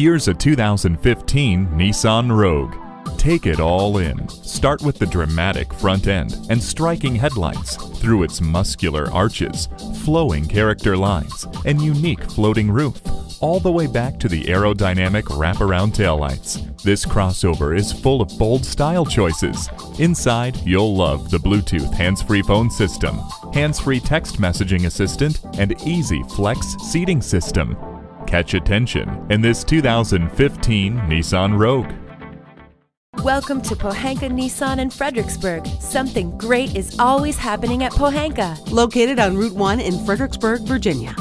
Here's a 2015 Nissan Rogue. Take it all in. Start with the dramatic front end and striking headlights through its muscular arches, flowing character lines, and unique floating roof, all the way back to the aerodynamic wraparound taillights. This crossover is full of bold style choices. Inside, you'll love the Bluetooth hands-free phone system, hands-free text messaging assistant, and easy flex seating system. Catch attention in this 2015 Nissan Rogue. Welcome to Pohanka Nissan in Fredericksburg. Something great is always happening at Pohanka. Located on Route 1 in Fredericksburg, Virginia.